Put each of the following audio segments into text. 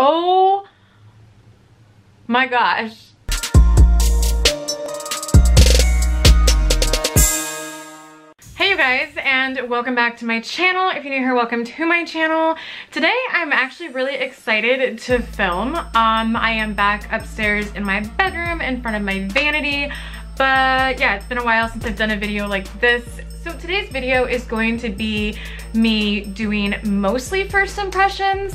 Oh my gosh. Hey you guys and welcome back to my channel. If you're new here, welcome to my channel. Today I'm actually really excited to film. Um, I am back upstairs in my bedroom in front of my vanity. But yeah, it's been a while since I've done a video like this. So today's video is going to be me doing mostly first impressions.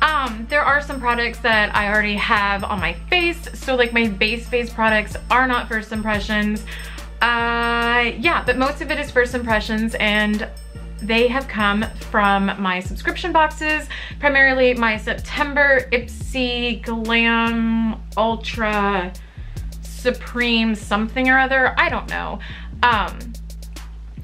Um, there are some products that I already have on my face. So like my base face products are not first impressions. Uh, yeah, but most of it is first impressions and they have come from my subscription boxes, primarily my September Ipsy Glam Ultra Supreme something or other. I don't know. Um,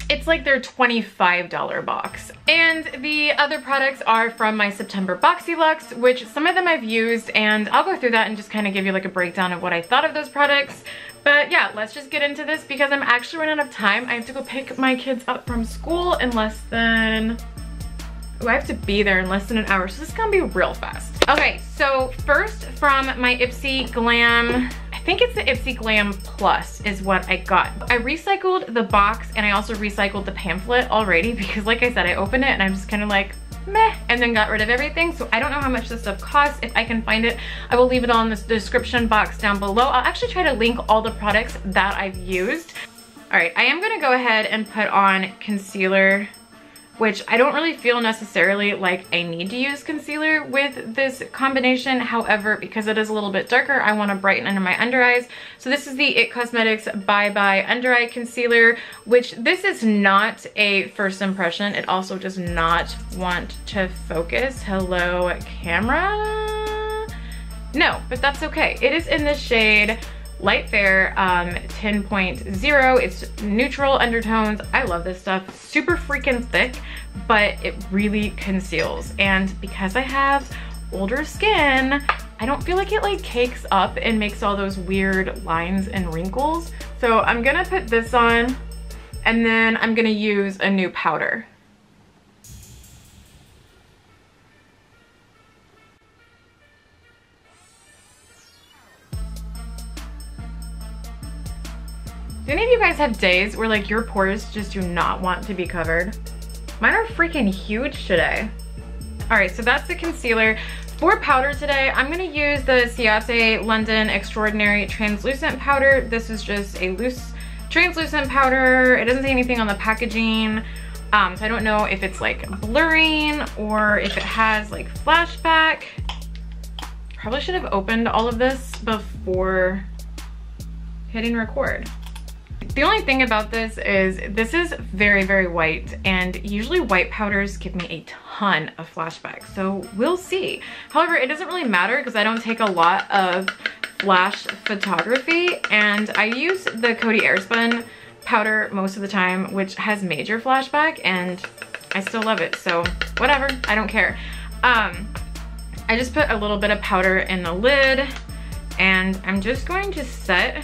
it's like their $25 box. And the other products are from my September Boxy Luxe, which some of them I've used and I'll go through that and just kind of give you like a breakdown of what I thought of those products. But yeah, let's just get into this because I'm actually running out of time. I have to go pick my kids up from school in less than, oh, I have to be there in less than an hour. So this is gonna be real fast. Okay, so first from my Ipsy Glam think it's the Ipsy Glam Plus is what I got. I recycled the box and I also recycled the pamphlet already because like I said, I opened it and I'm just kind of like, meh, and then got rid of everything. So I don't know how much this stuff costs. If I can find it, I will leave it on the description box down below. I'll actually try to link all the products that I've used. All right, I am gonna go ahead and put on concealer which I don't really feel necessarily like I need to use concealer with this combination. However, because it is a little bit darker, I want to brighten under my under eyes. So this is the IT Cosmetics Bye Bye Under Eye Concealer, which this is not a first impression. It also does not want to focus. Hello, camera? No, but that's okay. It is in the shade Light Fair um, 10.0. It's neutral undertones. I love this stuff. Super freaking thick, but it really conceals. And because I have older skin, I don't feel like it like cakes up and makes all those weird lines and wrinkles. So I'm gonna put this on and then I'm gonna use a new powder. Do any of you guys have days where like your pores just do not want to be covered? Mine are freaking huge today. All right, so that's the concealer. For powder today, I'm gonna use the Ciate London Extraordinary Translucent Powder. This is just a loose translucent powder. It doesn't say anything on the packaging. Um, so I don't know if it's like blurring or if it has like flashback. Probably should have opened all of this before hitting record. The only thing about this is this is very, very white and usually white powders give me a ton of flashback. So we'll see. However, it doesn't really matter because I don't take a lot of flash photography and I use the Coty Airspun powder most of the time, which has major flashback and I still love it. So whatever, I don't care. Um, I just put a little bit of powder in the lid and I'm just going to set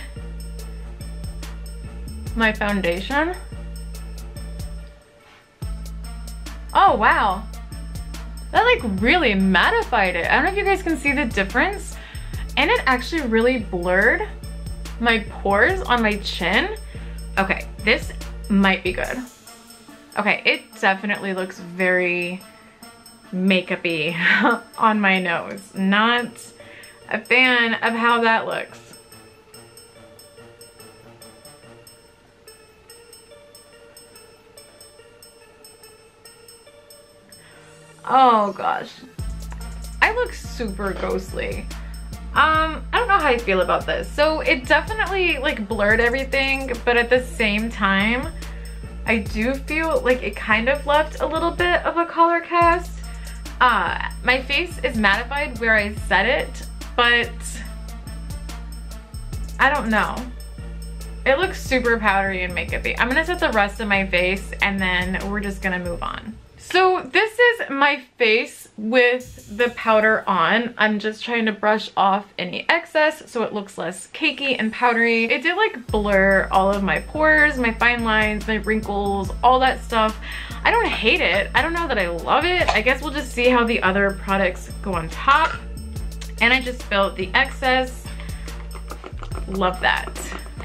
my foundation. Oh, wow. That like really mattified it. I don't know if you guys can see the difference. And it actually really blurred my pores on my chin. Okay, this might be good. Okay, it definitely looks very makeup-y on my nose. Not a fan of how that looks. Oh gosh. I look super ghostly. Um, I don't know how I feel about this. So it definitely like blurred everything, but at the same time, I do feel like it kind of left a little bit of a color cast. Uh, my face is mattified where I set it, but I don't know. It looks super powdery and makeupy. I'm gonna set the rest of my face and then we're just gonna move on. So this is my face with the powder on. I'm just trying to brush off any excess so it looks less cakey and powdery. It did like blur all of my pores, my fine lines, my wrinkles, all that stuff. I don't hate it. I don't know that I love it. I guess we'll just see how the other products go on top. And I just filled the excess. Love that.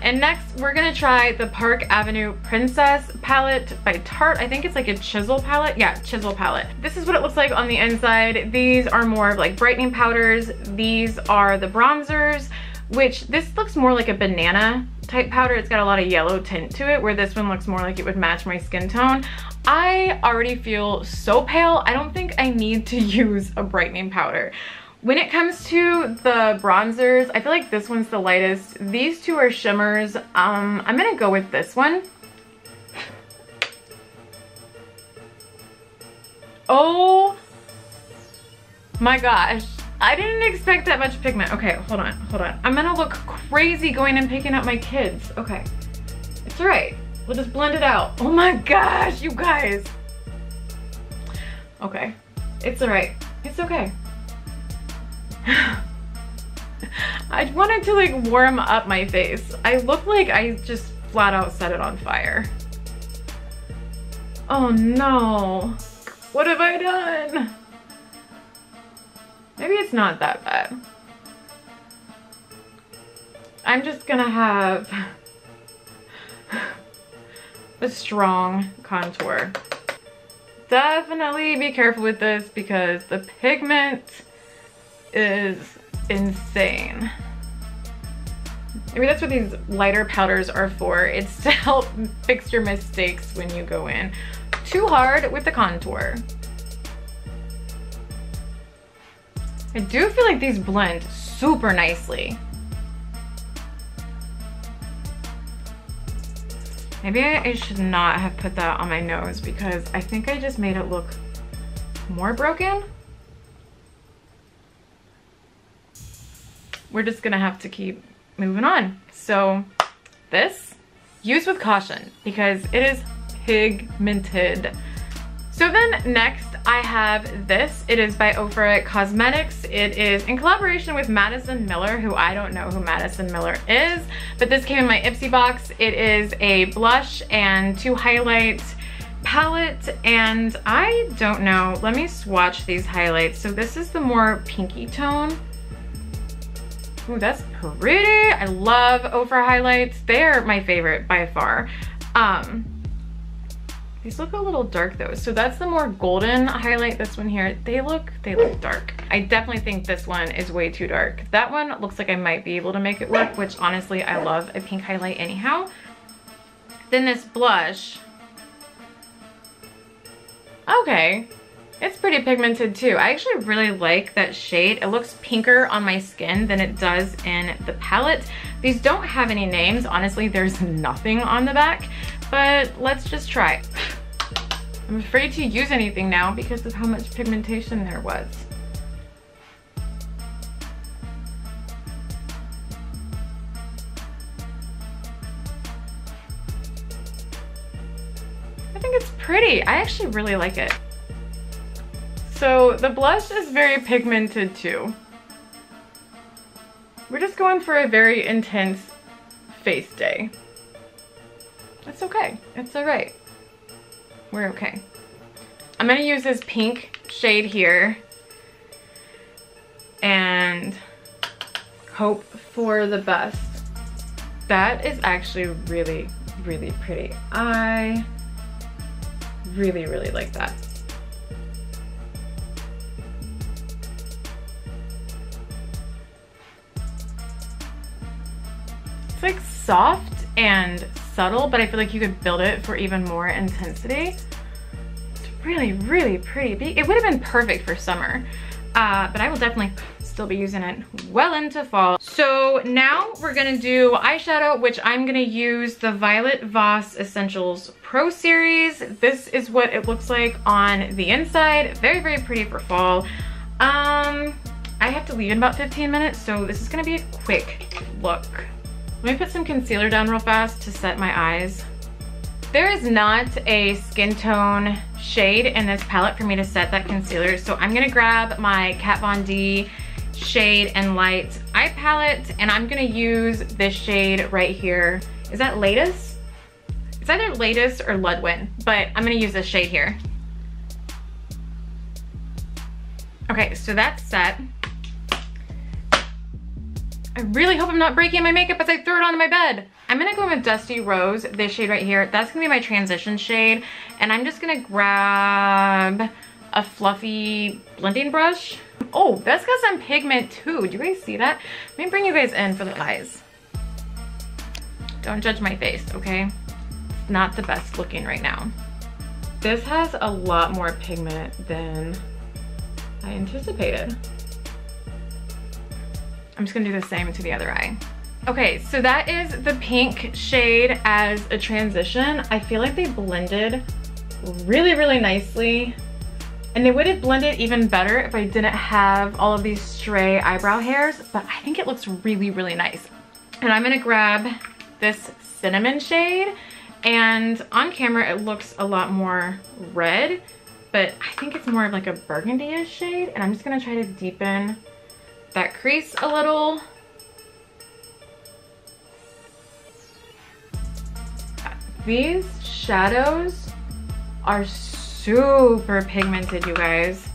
And next, we're gonna try the Park Avenue Princess palette by Tarte. I think it's like a chisel palette. Yeah, chisel palette. This is what it looks like on the inside. These are more of like brightening powders. These are the bronzers, which this looks more like a banana type powder. It's got a lot of yellow tint to it, where this one looks more like it would match my skin tone. I already feel so pale. I don't think I need to use a brightening powder. When it comes to the bronzers, I feel like this one's the lightest. These two are shimmers. Um, I'm gonna go with this one. Oh my gosh. I didn't expect that much pigment. Okay, hold on, hold on. I'm gonna look crazy going and picking up my kids. Okay, it's all right. We'll just blend it out. Oh my gosh, you guys. Okay, it's all right. It's okay. I wanted to like warm up my face. I look like I just flat out set it on fire. Oh no. What have I done? Maybe it's not that bad. I'm just gonna have a strong contour. Definitely be careful with this because the pigment is insane. I mean, that's what these lighter powders are for. It's to help fix your mistakes when you go in too hard with the contour. I do feel like these blend super nicely. Maybe I should not have put that on my nose because I think I just made it look more broken. We're just gonna have to keep moving on. So this, use with caution because it is pigmented. So then next I have this. It is by Ofra Cosmetics. It is in collaboration with Madison Miller, who I don't know who Madison Miller is, but this came in my Ipsy box. It is a blush and two highlights palette and I don't know, let me swatch these highlights. So this is the more pinky tone Ooh, that's pretty. I love Ofra highlights. They're my favorite by far. Um, these look a little dark though. So that's the more golden highlight, this one here. They look, they look dark. I definitely think this one is way too dark. That one looks like I might be able to make it work, which honestly, I love a pink highlight anyhow. Then this blush. Okay, it's pretty pigmented too. I actually really like that shade. It looks pinker on my skin than it does in the palette. These don't have any names. Honestly, there's nothing on the back, but let's just try. I'm afraid to use anything now because of how much pigmentation there was. I think it's pretty. I actually really like it. So the blush is very pigmented too. We're just going for a very intense face day. It's okay. It's all right. We're okay. I'm gonna use this pink shade here and hope for the best. That is actually really, really pretty. I really, really like that. Soft and subtle, but I feel like you could build it for even more intensity. It's really, really pretty. It would have been perfect for summer, uh, but I will definitely still be using it well into fall. So now we're gonna do eyeshadow, which I'm gonna use the Violet Voss Essentials Pro Series. This is what it looks like on the inside. Very, very pretty for fall. Um, I have to leave in about 15 minutes, so this is gonna be a quick look. Let me put some concealer down real fast to set my eyes. There is not a skin tone shade in this palette for me to set that concealer, so I'm gonna grab my Kat Von D Shade and Light eye palette, and I'm gonna use this shade right here. Is that Latest? It's either Latest or Ludwin, but I'm gonna use this shade here. Okay, so that's set. I really hope I'm not breaking my makeup as I throw it onto my bed. I'm gonna go in with Dusty Rose, this shade right here. That's gonna be my transition shade. And I'm just gonna grab a fluffy blending brush. Oh, that's got some pigment too. Do you guys see that? Let me bring you guys in for the eyes. Don't judge my face, okay? It's not the best looking right now. This has a lot more pigment than I anticipated. I'm just gonna do the same to the other eye. Okay, so that is the pink shade as a transition. I feel like they blended really, really nicely. And they would have blended even better if I didn't have all of these stray eyebrow hairs, but I think it looks really, really nice. And I'm gonna grab this cinnamon shade and on camera it looks a lot more red, but I think it's more of like a burgundy-ish shade and I'm just gonna try to deepen that crease a little. These shadows are super pigmented, you guys.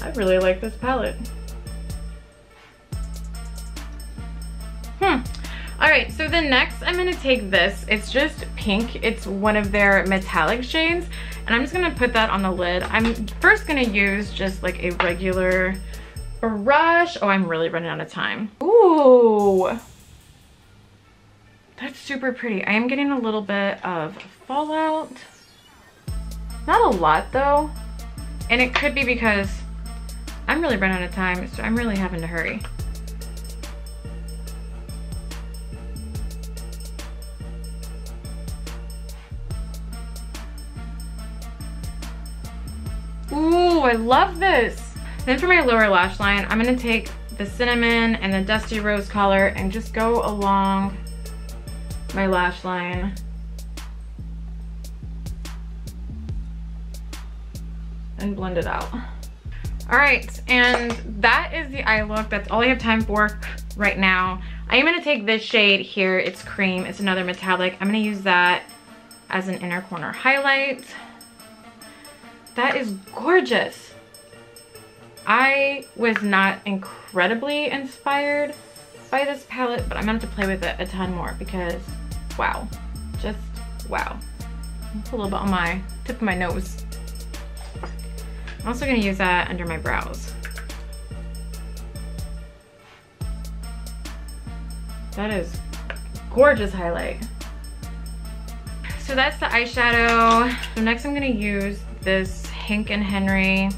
I really like this palette. Hmm. All right, so the next I'm gonna take this. It's just pink. It's one of their metallic shades. And I'm just gonna put that on the lid. I'm first gonna use just like a regular brush. Oh, I'm really running out of time. Ooh. That's super pretty. I am getting a little bit of fallout. Not a lot though. And it could be because I'm really running out of time, so I'm really having to hurry. I love this. Then for my lower lash line, I'm gonna take the cinnamon and the dusty rose color and just go along my lash line. And blend it out. All right, and that is the eye look. That's all I have time for right now. I am gonna take this shade here. It's cream, it's another metallic. I'm gonna use that as an inner corner highlight. That is gorgeous. I was not incredibly inspired by this palette, but I'm gonna have to play with it a ton more because wow, just wow. It's a little bit on my tip of my nose. I'm also gonna use that under my brows. That is gorgeous highlight. So that's the eyeshadow. So next I'm gonna use this Hank and Henry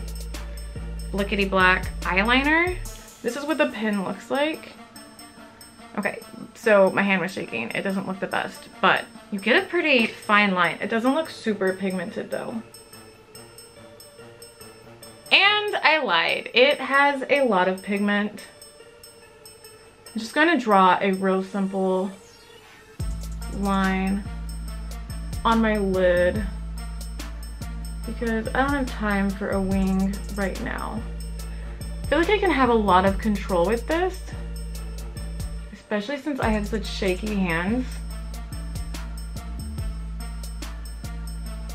Lickety Black eyeliner. This is what the pen looks like. Okay, so my hand was shaking. It doesn't look the best, but you get a pretty fine line. It doesn't look super pigmented though. And I lied. It has a lot of pigment. I'm just gonna draw a real simple line on my lid because I don't have time for a wing right now. I feel like I can have a lot of control with this, especially since I have such shaky hands.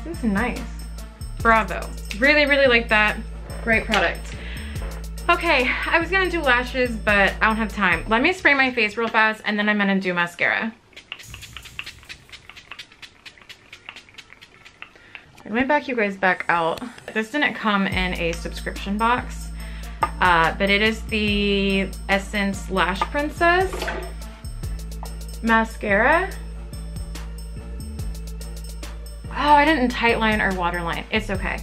This is nice. Bravo. Really, really like that. Great product. Okay, I was gonna do lashes, but I don't have time. Let me spray my face real fast and then I'm gonna do mascara. Let me back you guys back out. This didn't come in a subscription box, uh, but it is the Essence Lash Princess mascara. Oh, I didn't tightline or waterline. It's okay.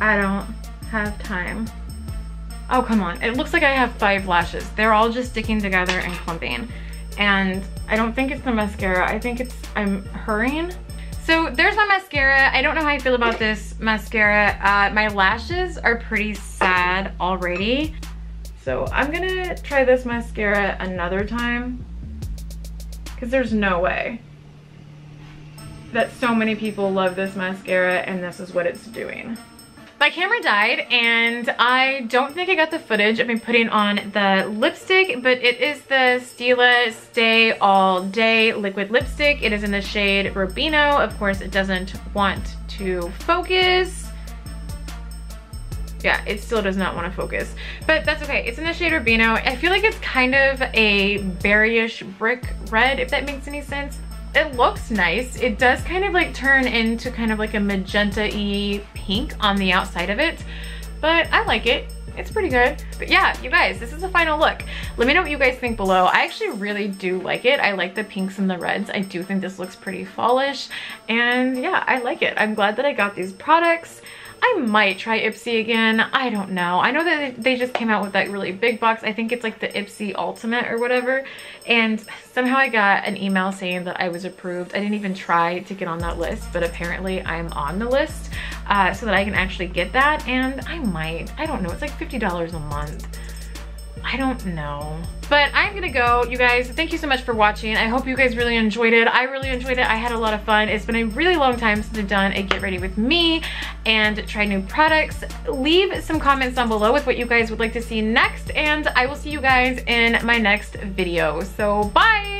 I don't have time. Oh, come on. It looks like I have five lashes. They're all just sticking together and clumping. And I don't think it's the mascara. I think it's, I'm hurrying. So there's my mascara. I don't know how I feel about this mascara. Uh, my lashes are pretty sad already. So I'm gonna try this mascara another time because there's no way that so many people love this mascara and this is what it's doing. My camera died and I don't think I got the footage of me putting on the lipstick, but it is the Stila Stay All Day liquid lipstick. It is in the shade Rubino. Of course, it doesn't want to focus. yeah, it still does not want to focus. But that's okay. It's in the shade Rubino. I feel like it's kind of a berryish brick red, if that makes any sense. It looks nice. It does kind of like turn into kind of like a magenta-y pink on the outside of it, but I like it. It's pretty good. But yeah, you guys, this is the final look. Let me know what you guys think below. I actually really do like it. I like the pinks and the reds. I do think this looks pretty fallish. And yeah, I like it. I'm glad that I got these products. I might try Ipsy again. I don't know. I know that they just came out with that really big box. I think it's like the Ipsy Ultimate or whatever. And somehow I got an email saying that I was approved. I didn't even try to get on that list, but apparently I'm on the list uh, so that I can actually get that. And I might. I don't know. It's like $50 a month. I don't know. But I'm gonna go, you guys. Thank you so much for watching. I hope you guys really enjoyed it. I really enjoyed it. I had a lot of fun. It's been a really long time since I've done a get ready with me and try new products. Leave some comments down below with what you guys would like to see next, and I will see you guys in my next video. So bye!